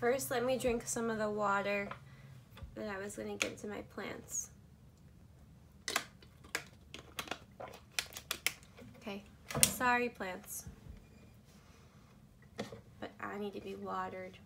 First, let me drink some of the water that I was going to give to my plants. Okay, sorry plants, but I need to be watered.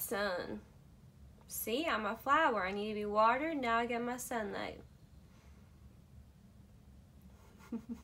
Sun. See, I'm a flower. I need to be watered. Now I get my sunlight.